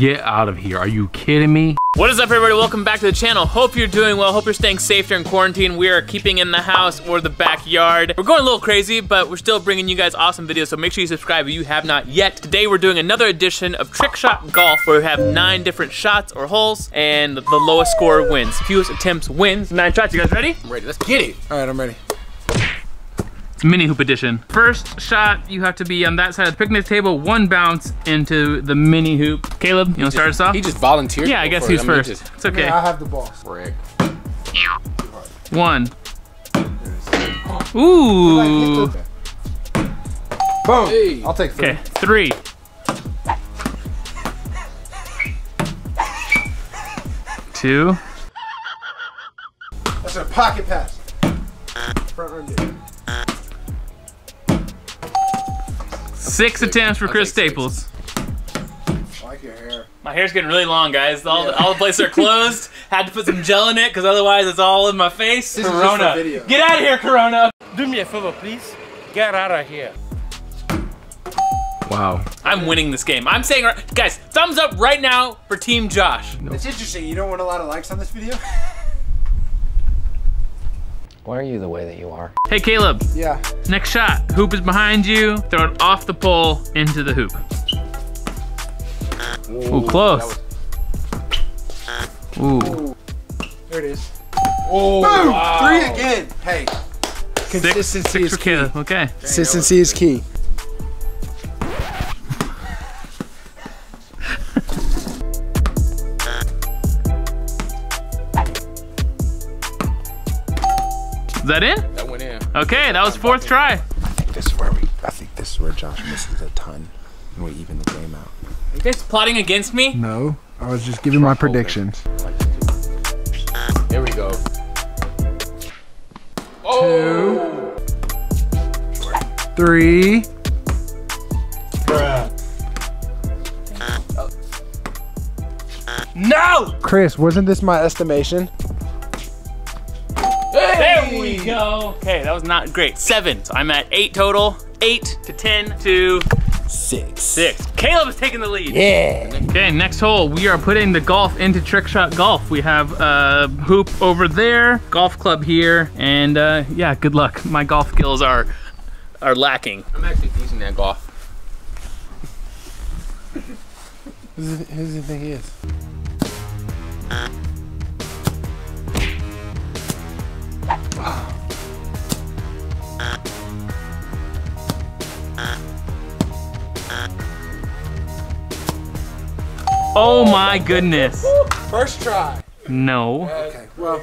Get out of here. Are you kidding me? What is up everybody? Welcome back to the channel. Hope you're doing well. Hope you're staying safe during quarantine. We are keeping in the house or the backyard. We're going a little crazy, but we're still bringing you guys awesome videos, so make sure you subscribe if you have not yet. Today we're doing another edition of Trick Shot Golf where we have nine different shots or holes and the lowest score wins. Fewest attempts wins. Nine shots. You guys ready? I'm ready. Let's get it. All right, I'm ready. It's mini hoop edition. First shot, you have to be on that side of the picnic table, one bounce into the mini hoop. Caleb, you wanna start us off? He just volunteered. Yeah, I guess he's first. It's okay. Yeah, I have the ball. Frick. One. Ooh. Boom. Hey. I'll take three. Okay, three. Two. That's a pocket pass. Front arm Six attempts for Chris. Staples. I like your hair. My hair's getting really long, guys. All, the, all the places are closed. Had to put some gel in it because otherwise it's all in my face. This Corona. for video. Get out of here, Corona. Do me a favor, please. Get out of here. Wow. I'm winning this game. I'm saying, guys, thumbs up right now for Team Josh. It's interesting. You don't want a lot of likes on this video? Why are you the way that you are? Hey, Caleb. Yeah. Next shot. Hoop is behind you. Throw it off the pole into the hoop. Ooh, close. Ooh. There it is. Oh, Boom! wow. Three again. Hey. Consistency six is key. Caleb. Okay. Consistency is key. Okay, that was fourth try. This is where we. I think this is where Josh misses a ton, and we even the game out. You guys plotting against me? No, I was just giving my predictions. There we go. Oh. Three. No! Chris, wasn't this my estimation? There we go. Okay, that was not great. Seven. So I'm at eight total. Eight to ten to Six. six. Caleb is taking the lead. Yeah. Okay, next hole. We are putting the golf into trick shot golf. We have a hoop over there, golf club here, and uh, yeah, good luck. My golf skills are are lacking. I'm actually decent at golf. Who does who does he think he is? Oh my goodness. First try. No. Okay, well.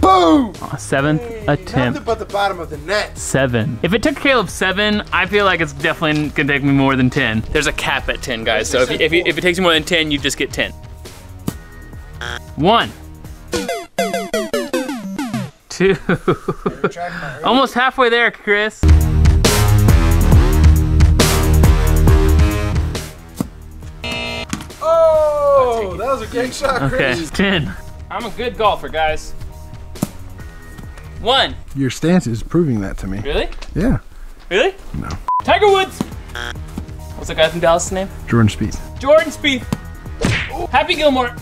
Boom! Uh, seventh Nothing attempt. but the bottom of the net. Seven. If it took Caleb seven, I feel like it's definitely gonna take me more than 10. There's a cap at 10, guys. So if, you, if, you, if it takes you more than 10, you just get 10. One. Two. Almost halfway there, Chris. Oh, that was a great shot, Okay, 10. I'm a good golfer, guys. One. Your stance is proving that to me. Really? Yeah. Really? No. Tiger Woods. What's that guy from Dallas' name? Jordan Speed. Jordan Spieth. Happy Gilmore.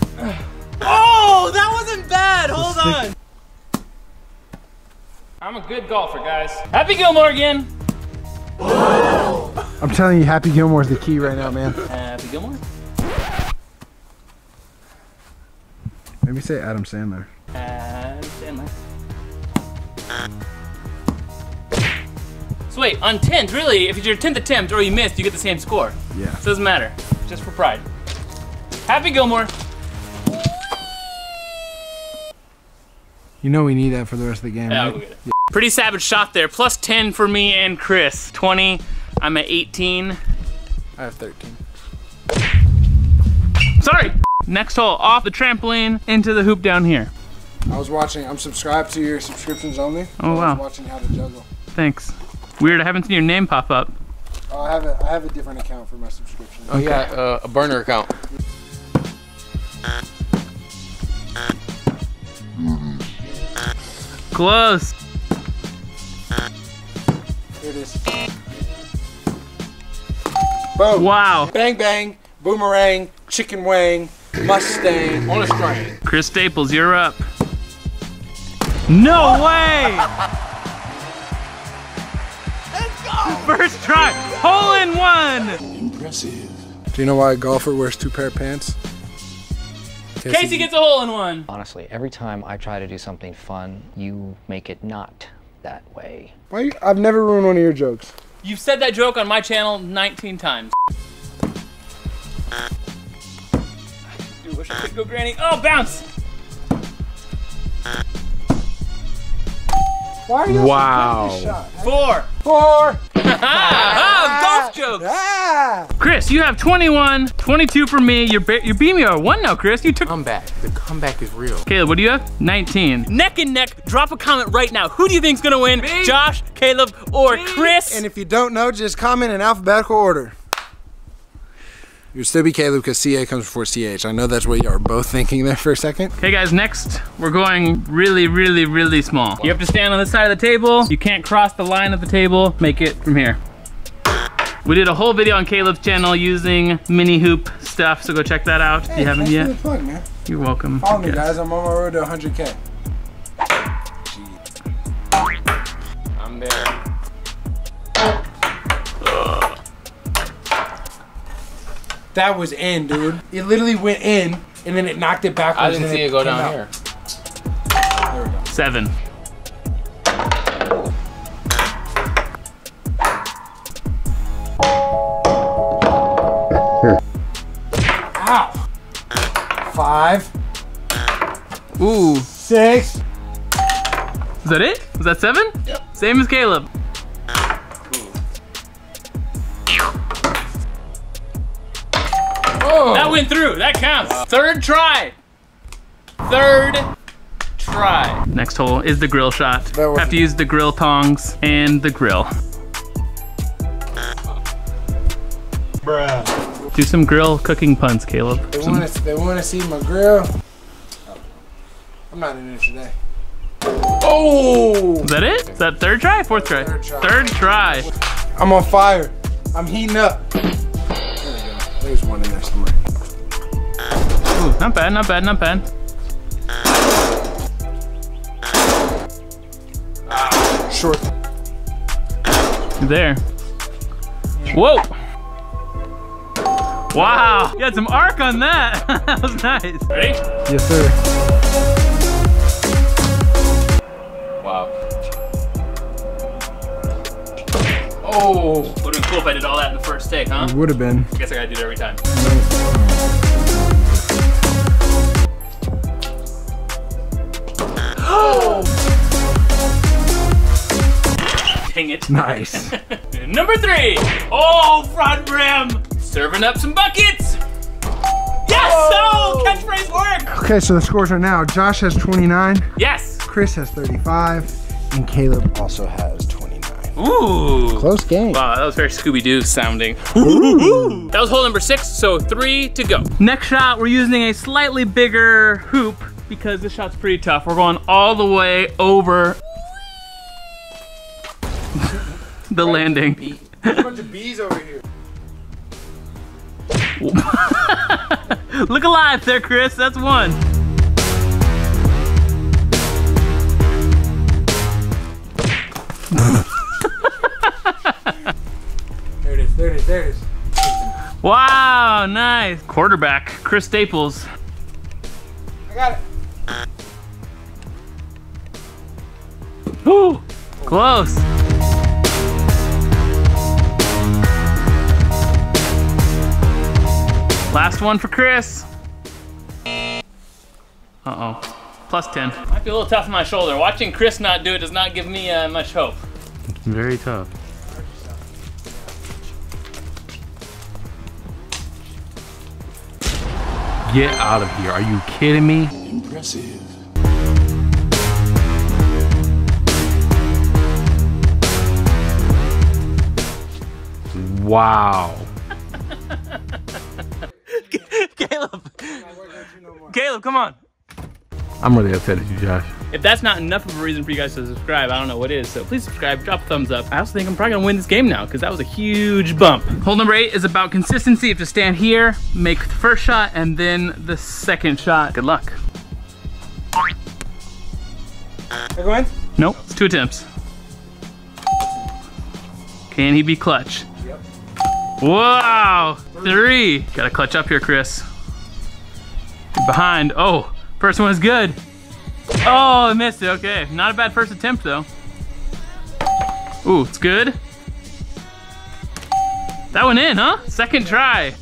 Oh, that wasn't bad. Hold on. I'm a good golfer, guys. Happy Gilmore again. I'm telling you, Happy Gilmore's the key right now, man. Happy Gilmore. Maybe say Adam Sandler. And Sandler. So wait, on 10th, really, if it's your 10th attempt or you missed, you get the same score. Yeah. So it doesn't matter. Just for pride. Happy Gilmore. You know we need that for the rest of the game, Yeah, right? we'll get it. Pretty savage shot there. Plus 10 for me and Chris. 20. I'm at 18. I have 13. Sorry. Next hole, off the trampoline into the hoop down here. I was watching, I'm subscribed to your subscriptions only. Oh, I was wow. watching how to juggle. Thanks. Weird, I haven't seen your name pop up. Oh, I have a, I have a different account for my subscription. Oh, yeah, uh, a burner account. Close. Here it is. Boom! Wow. Bang bang, boomerang, chicken wang, Mustang. On a string. Chris Staples, you're up. No way! Let's go! First try, hole in one! Impressive. Do you know why a golfer wears two pair of pants? Casey gets a hole in one. Honestly, every time I try to do something fun, you make it not that way. Why? You, I've never ruined one of your jokes. You've said that joke on my channel 19 times. Wish I could go granny. Oh, bounce! Why are you Wow. shot? Four. Four. Ah, golf jokes. Ah! Chris, you have 21, 22 for me. You're, you're beating me by one now, Chris. You took Comeback. The comeback is real. Caleb, what do you have? 19. Neck and neck, drop a comment right now. Who do you think's gonna win? Josh, Caleb, or Chris? And if you don't know, just comment in alphabetical order. You'd still be Caleb because CA comes before CH. I know that's what you are both thinking there for a second. Okay guys, next we're going really, really, really small. You have to stand on this side of the table. You can't cross the line of the table. Make it from here. We did a whole video on Caleb's channel using mini hoop stuff, so go check that out if you haven't yet. the plug, man. You're welcome. Follow me, guys. I'm on my road to 100K. I'm there. That was in, dude. It literally went in, and then it knocked it backwards. I didn't see it go down out. here. There we go. Seven. Ow. Five, Ooh, Six. is that it? Was that seven? Yep. Same as Caleb. Went through, that counts. Third try. Third try. Next hole is the grill shot. That was- Have to use the grill tongs and the grill. Bruh. Do some grill cooking puns, Caleb. They Some- want to. They want to see my grill. Oh. I'm not in it today. Oh! Is that it? Is that third try? Fourth try? Third try. Third try. I'm on fire. I'm heating up. There we go. There's one in there somewhere. Ooh, not bad, not bad, not bad. Short. There. Whoa! Wow! You had some arc on that. that was nice. Ready? Yes, sir. Wow. Oh. Would have been cool if I did all that in the first take, huh? Would have been. I guess I gotta do it every time. Dang it. Nice. Number three. Oh, front rim. Serving up some buckets. Yes! Oh, catchphrase work. okay, so the scores are now Josh has 29, Yes. Chris has 35, and Caleb also has 29. Ooh. Close game. Wow, that was very Scooby-Doo sounding. Ooh. that was hole number six, so three to go. Next shot, we're using a slightly bigger hoop because this shot's pretty tough. We're going all the way over the landing. There's a bunch of bees over here. Look alive there, Chris. That's one. There it is, there it is, there it is. Wow, nice. Quarterback, Chris Staples. I got it. Whew, close. Last one for Chris. Uh-oh. Plus 10. Might be a little tough on my shoulder. Watching Chris not do it does not give me uh, much hope. Very tough. Get out of here. Are you kidding me? Impressive. Wow. Caleb. Caleb, come on. I'm really upset at you, Josh. If that's not enough of a reason for you guys to subscribe, I don't know what is. So please subscribe, drop a thumbs up. I also think I'm probably gonna win this game now because that was a huge bump. Hole number eight is about consistency. You have to stand here, make the first shot, and then the second shot. Good luck. They're going? Nope, it's two attempts. Can he be clutch? Yep. Wow, three. Gotta clutch up here, Chris. Behind, oh, first one was good. Oh, I missed it, okay. Not a bad first attempt though. Ooh, it's good. That went in, huh? Second try.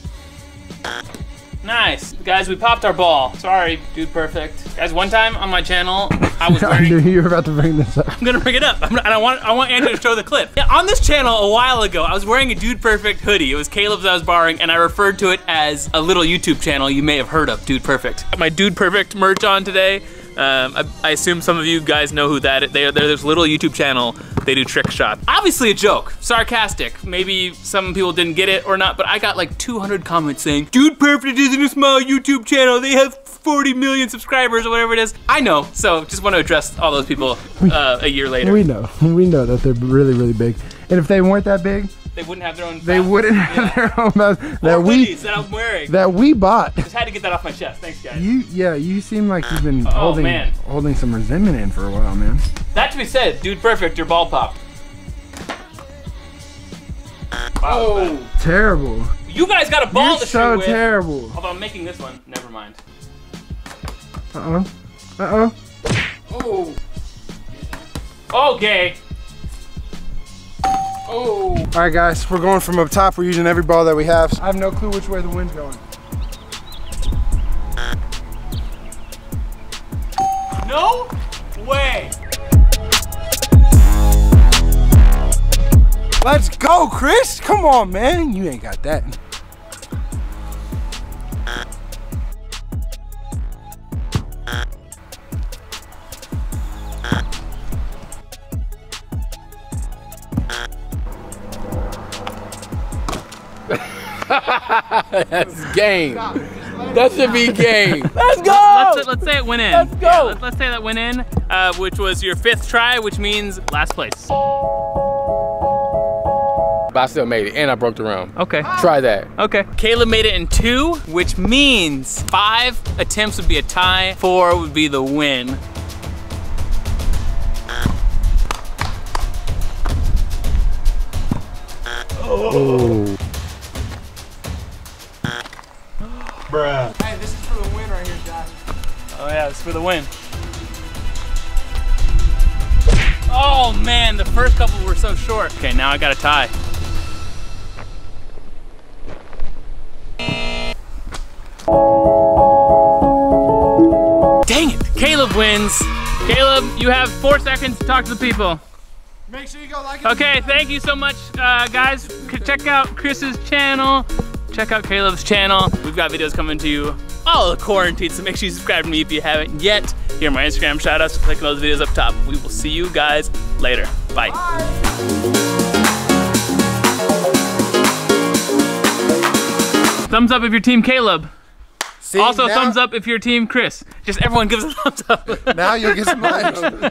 Nice. Guys, we popped our ball. Sorry, dude perfect. Guys, one time on my channel, I was I knew wearing you were about to bring this up. I'm gonna bring it up. I'm, and I want I want Andrew to show the clip. Yeah, on this channel a while ago, I was wearing a Dude Perfect hoodie. It was Caleb's I was borrowing, and I referred to it as a little YouTube channel you may have heard of, Dude Perfect. Got My Dude Perfect merch on today. Um, I, I assume some of you guys know who that is. They are, they're this little YouTube channel. They do trick shot. Obviously a joke, sarcastic. Maybe some people didn't get it or not, but I got like 200 comments saying, Dude Perfect isn't a small YouTube channel. They have 40 million subscribers or whatever it is. I know, so just want to address all those people uh, a year later. We know. We know that they're really, really big. And if they weren't that big, They wouldn't have their own. they baskets. wouldn't Yeah. have their own mouse that Or we that I'm wearing. that we bought. Just had to get that off my chest. Thanks, guys. You yeah, you seem like you've been Oh, holding man. holding some resentment in for a while, man. That to be said, dude, perfect. Your ball popped. Oh, Terrible. you guys got a ball You're to so shoot with. terrible. Although I'm making this one. Never mind. Uh oh. Uh Oh. oh. Okay. Oh. All right, guys, we're going from up top. We're using every ball that we have. I have no clue which way the wind's going. No way. Let's go, Chris. Come on, man. You ain't got that. That's game. That should be game. Let's go. Let's, let's say it went in. Let's go. let's, let's say that went in, uh, which was your fifth try, which means last place. But I still made it, and I broke the rim. Okay. Try that. Okay. Caleb made it in two, which means five attempts would be a tie, four would be the win. Hey, this is for the win right here, Josh. Oh yeah, it's for the win. Oh man, the first couple were so short. Okay, now I got a tie. Dang it, Caleb wins. Caleb, you have four seconds to talk to the people. Make sure you go like it. Okay, thank you so much, uh, guys. Check out Chris's channel. Check out Caleb's channel. We've got videos coming to you all the quarantine, so make sure you subscribe to me if you haven't yet. Here are my Instagram shoutouts. Click on those videos up top. We will see you guys later. Bye. Thumbs up if you're Team Caleb. See, Also, thumbs up if you're Team Chris. Just everyone gives a thumbs up. Now you'll get some.